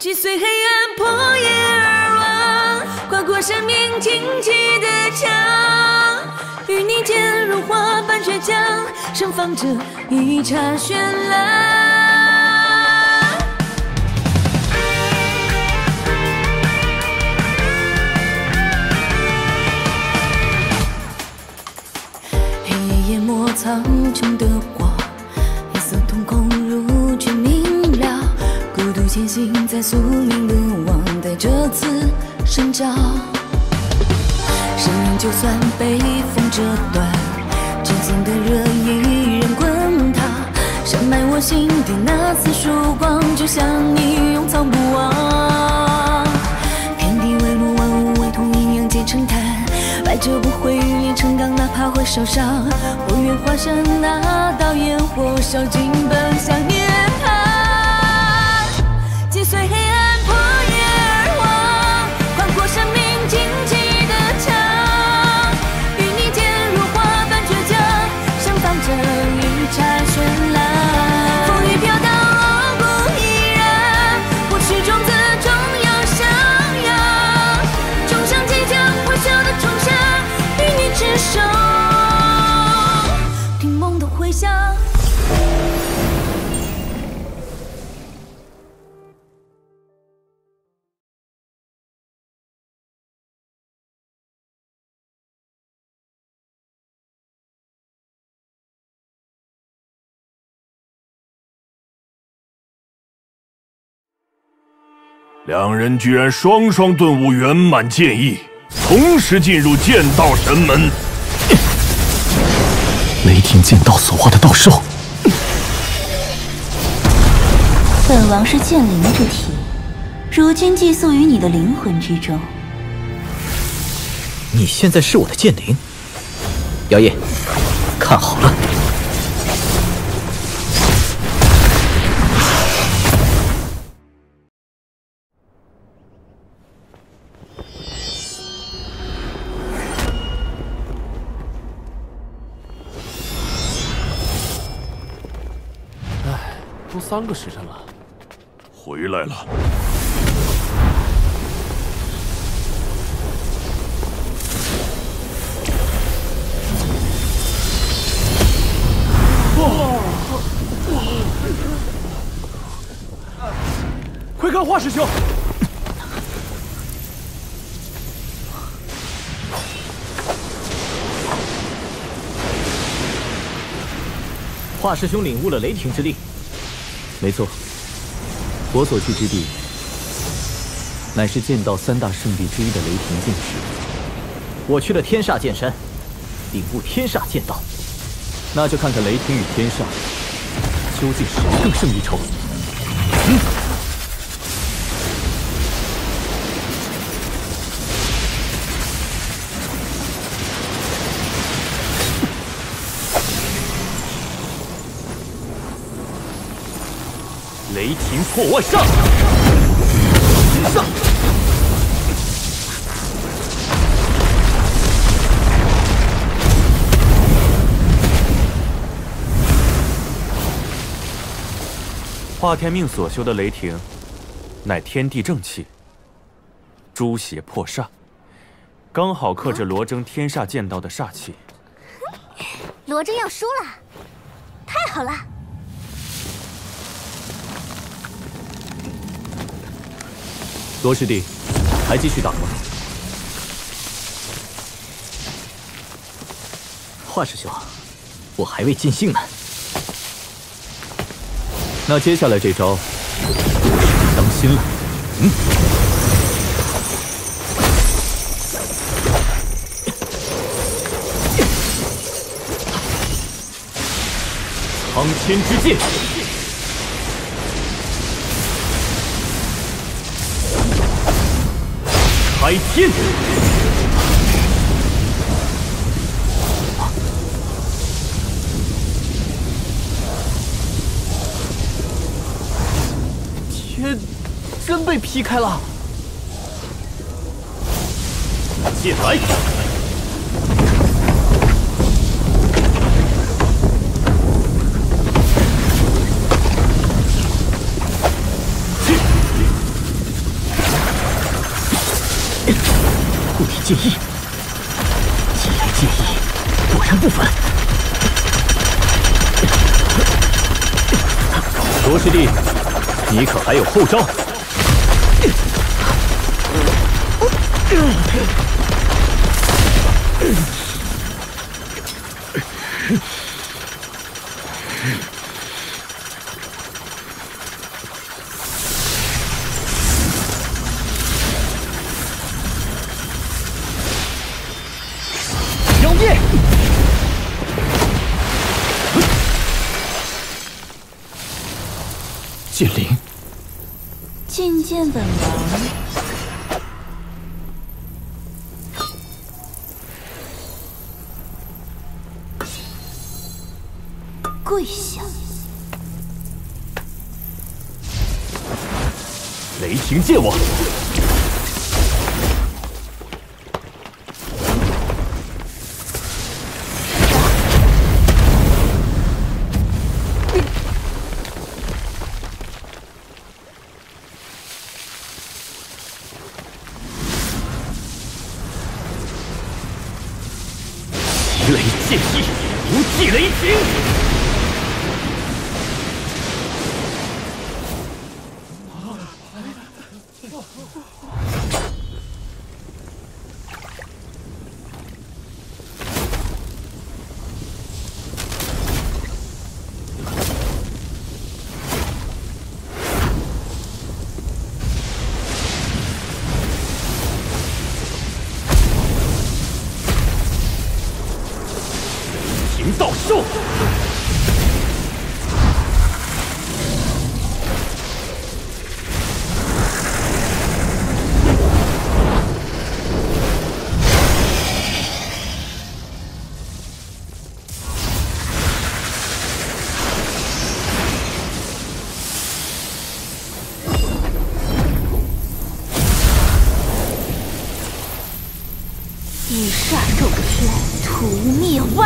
击碎黑暗，破夜而亡，跨过生命荆棘的墙，与你坚如花般倔强，盛放着一刹绚烂。黑夜淹没苍穹的光，前行在宿命路网，带着刺生长。生命就算被风折断，真心的热依然滚烫，深埋我心底那丝曙光，就像你永藏不忘。天地为路，万物为同，阴阳皆成坛。百折不会，云炼成钢，哪怕会受伤。我愿化身那道烟火，烧尽奔向你两人居然双双顿悟圆满剑意，同时进入剑道神门。雷霆剑道所化的道兽，本王是剑灵之体，如今寄宿于你的灵魂之中。你现在是我的剑灵。妖夜，看好了。都三个时辰了，回来了。快看华师兄！华师兄领悟了雷霆之力。没错，我所去之地，乃是剑道三大圣地之一的雷霆剑池。我去了天煞剑山，领悟天煞剑道，那就看看雷霆与天煞究竟谁更胜一筹。嗯破万煞，天煞。华天命所修的雷霆，乃天地正气，诛邪破煞，刚好克制罗征天煞剑道的煞气。罗征要输了，太好了！罗师弟，还继续打吗？华师兄，我还未尽兴呢。那接下来这招，当心了。嗯。苍天之剑，开天！天，真被劈开了！剑来！护体剑意，积雷剑意果然不凡。罗师弟，你可还有后招？跪下！雷霆剑王。行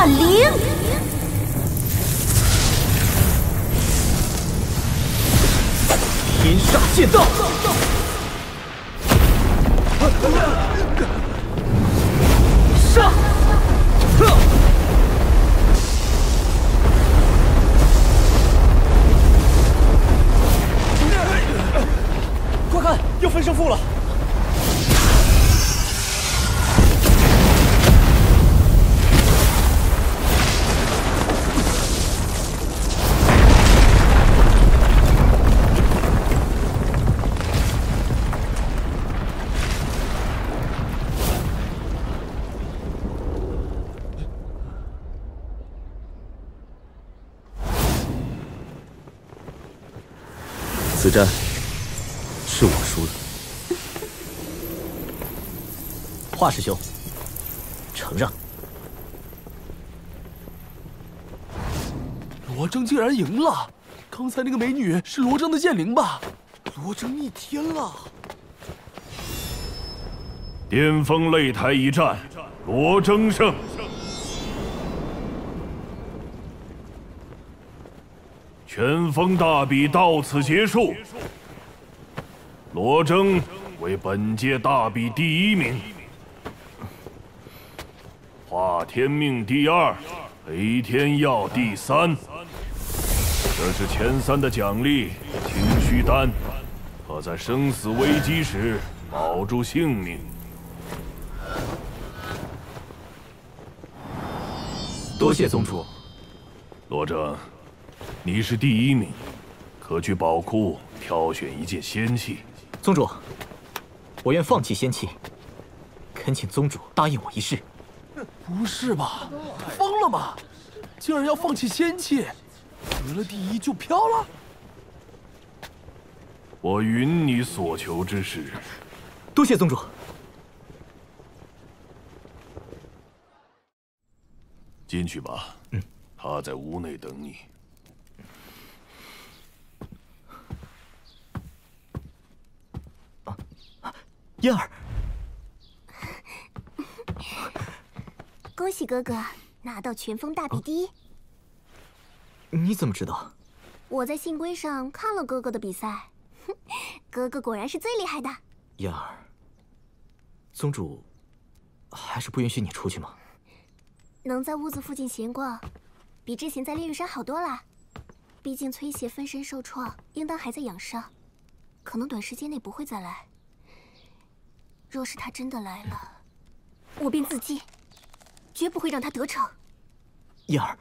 灵。天煞剑道。华师兄，承让。罗征竟然赢了！刚才那个美女是罗征的剑灵吧？罗征逆天了！巅峰擂台一战，罗征胜。拳锋大比到此结束，罗征为本届大比第一名，华天命第二，雷天耀第三。这是前三的奖励，清虚丹，可在生死危机时保住性命。多谢宗主。罗正，你是第一名，可去宝库挑选一件仙器。宗主，我愿放弃仙器，恳请宗主答应我一事。不是吧？他疯了吗？竟然要放弃仙器，得了第一就飘了？我允你所求之事。多谢宗主。进去吧。嗯，他在屋内等你。啊燕儿，恭喜哥哥拿到拳锋大比第一！你怎么知道？我在信规上看了哥哥的比赛，哼，哥哥果然是最厉害的。燕儿，宗主还是不允许你出去吗？能在屋子附近闲逛，比之前在烈玉山好多了。毕竟崔邪分身受创，应当还在养伤，可能短时间内不会再来。若是他真的来了，我便自尽，绝不会让他得逞。燕儿，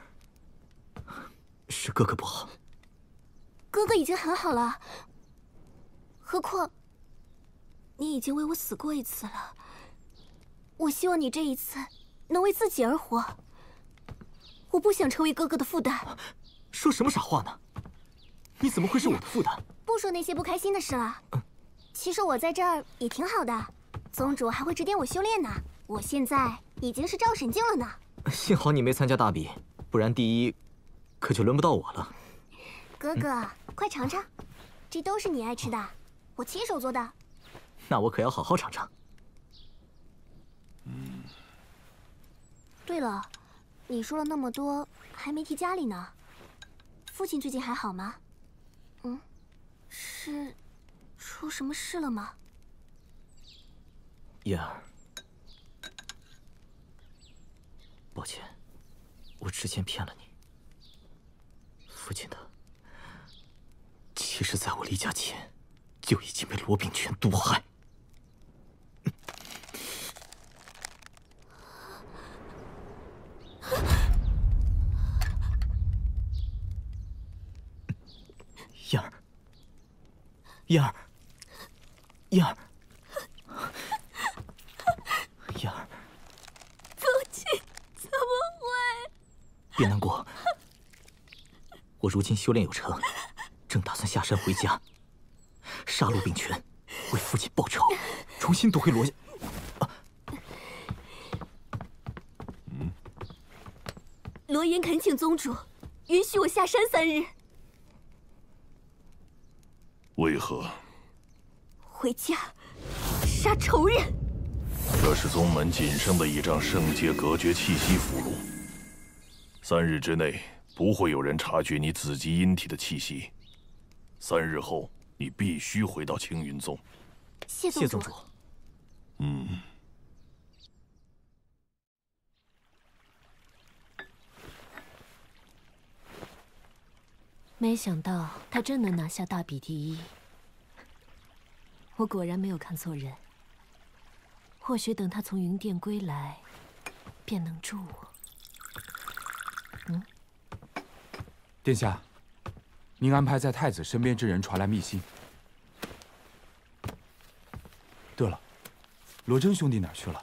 是哥哥不好。哥哥已经很好了，何况你已经为我死过一次了。我希望你这一次能为自己而活。我不想成为哥哥的负担。说什么傻话呢？你怎么会是我的负担？不说那些不开心的事了。其实我在这儿也挺好的，宗主还会指点我修炼呢。我现在已经是赵神境了呢。幸好你没参加大比，不然第一可就轮不到我了。哥哥，快尝尝，这都是你爱吃的，我亲手做的。那我可要好好尝尝。对了，你说了那么多，还没提家里呢。父亲最近还好吗？嗯，是出什么事了吗？燕儿，抱歉，我之前骗了你。父亲他，其实在我离家前就已经被罗秉全毒害。燕儿，燕儿，燕儿，燕儿，父亲怎么会？别难过，我如今修炼有成，正打算下山回家，杀戮秉权，为父亲报仇，重新夺回罗家。罗言恳请宗主允许我下山三日。为何？回家杀仇人。这是宗门仅剩的一张圣阶隔绝气息符箓，三日之内不会有人察觉你紫极阴体的气息。三日后，你必须回到青云宗。谢宗主。谢宗主。嗯。没想到他真能拿下大比第一，我果然没有看错人。或许等他从云殿归来，便能助我。殿下，您安排在太子身边之人传来密信。对了，罗真兄弟哪去了？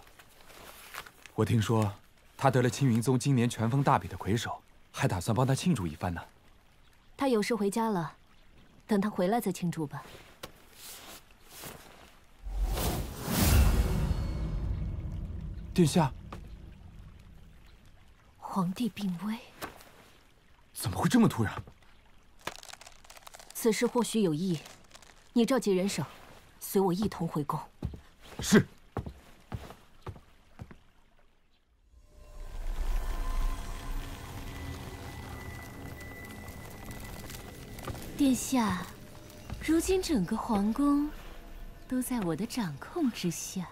我听说他得了青云宗今年拳风大比的魁首，还打算帮他庆祝一番呢。他有事回家了，等他回来再庆祝吧。殿下，皇帝病危，怎么会这么突然？此事或许有异，你召集人手，随我一同回宫。是。殿下，如今整个皇宫都在我的掌控之下。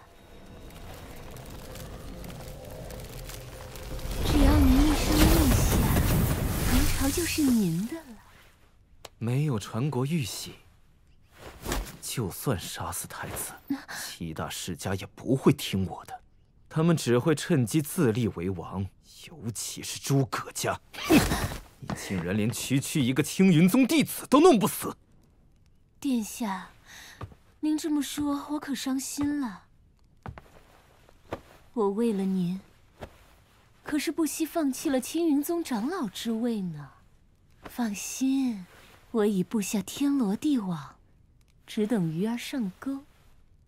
是您的了。没有传国玉玺，就算杀死太子，七大世家也不会听我的，他们只会趁机自立为王，尤其是诸葛家。你竟然连区区一个青云宗弟子都弄不死！殿下，您这么说，我可伤心了。我为了您，可是不惜放弃了青云宗长老之位呢。放心，我已布下天罗地网，只等鱼儿上钩，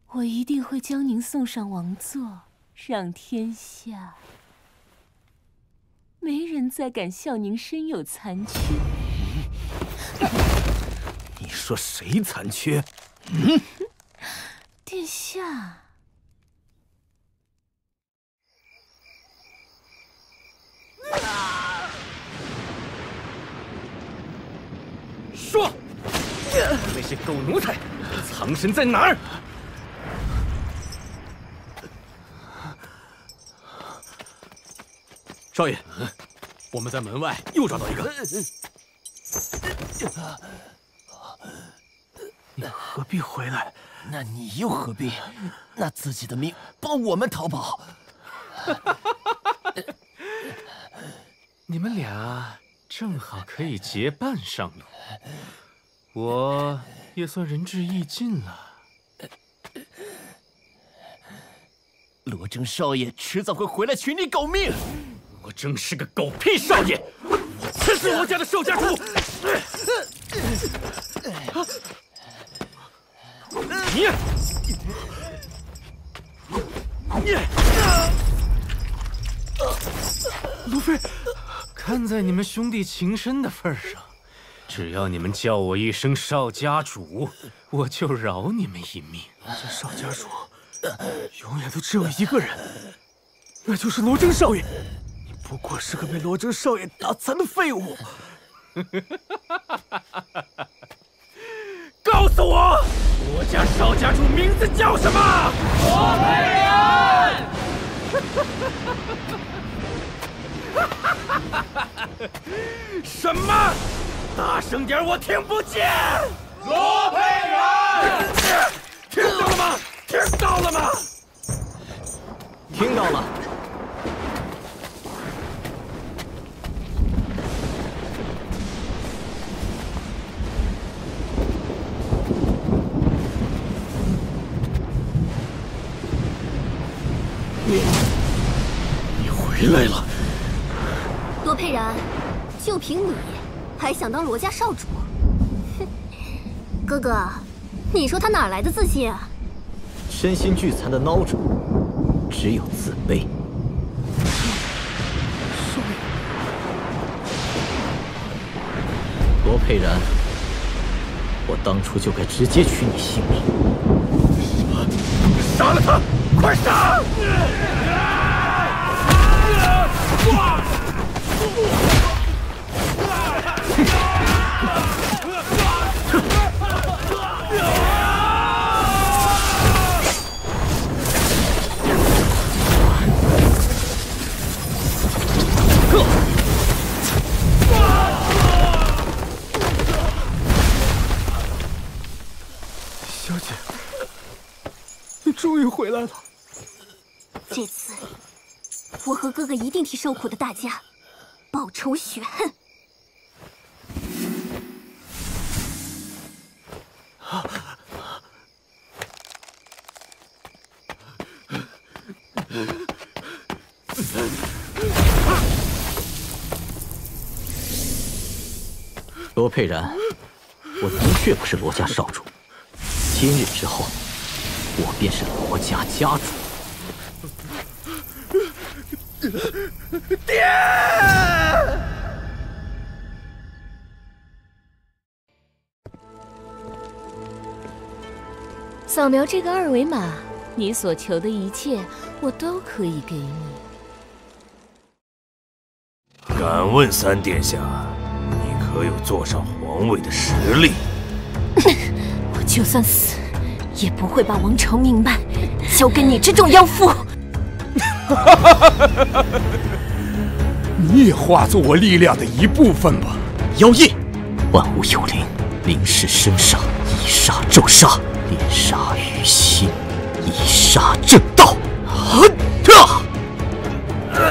我一定会将您送上王座，让天下。没人再敢笑您身有残缺。你说谁残缺？嗯，殿下。说，那些狗奴才藏身在哪儿？少爷，我们在门外又找到一个。你何必回来？那你又何必拿自己的命帮我们逃跑？你们俩正好可以结伴上路，我也算仁至义尽了。罗征少爷迟早会回来取你狗命。罗征是个狗屁少爷，我才是罗家的少家主。你，你，罗非，看在你们兄弟情深的份上，只要你们叫我一声少家主，我就饶你们一命。我家少家主永远都只有一个人，那就是罗征少爷。你不过是个被罗征少爷打残的废物。告诉我，我家少家主名字叫什么？罗佩人。哈什么？大声点，我听不见。罗佩然，听到了吗？听到了吗？听到了。凭你，还想当罗家少主？哼，哥哥，你说他哪来的自信啊？身心俱残的孬种，只有自卑。罗佩然，我当初就该直接取你性命。杀了他！快杀！小姐，你终于回来了。这次，我和哥哥一定替受苦的大家报仇雪恨。罗佩然，我的确不是罗家少主。今日之后，我便是罗家家主。爹！扫描这个二维码，你所求的一切，我都可以给你。敢问三殿下，你可有坐上皇位的实力？我就算死，也不会把王朝命脉交给你这种妖妇。你也化作我力量的一部分吧。妖孽，万物有灵，灵是生杀，以杀咒杀，连杀于心，以杀正道。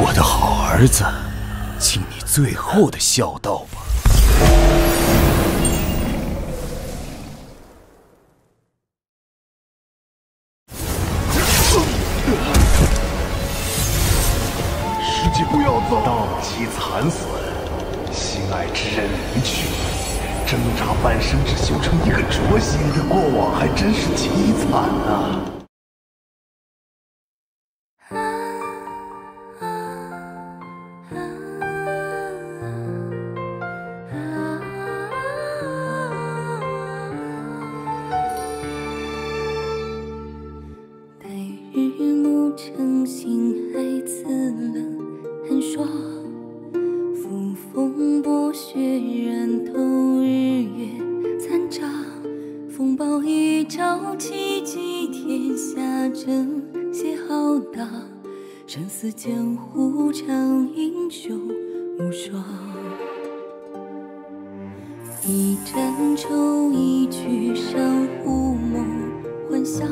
我的好儿子，尽你最后的孝道吧。你不要走，道基残损，心爱之人离去，挣扎半生只修成一个浊心，你的过往还真是凄惨啊！一朝起，祭天下，正邪浩大。生死江湖唱英雄无双。一盏愁，一曲珊瑚梦幻想，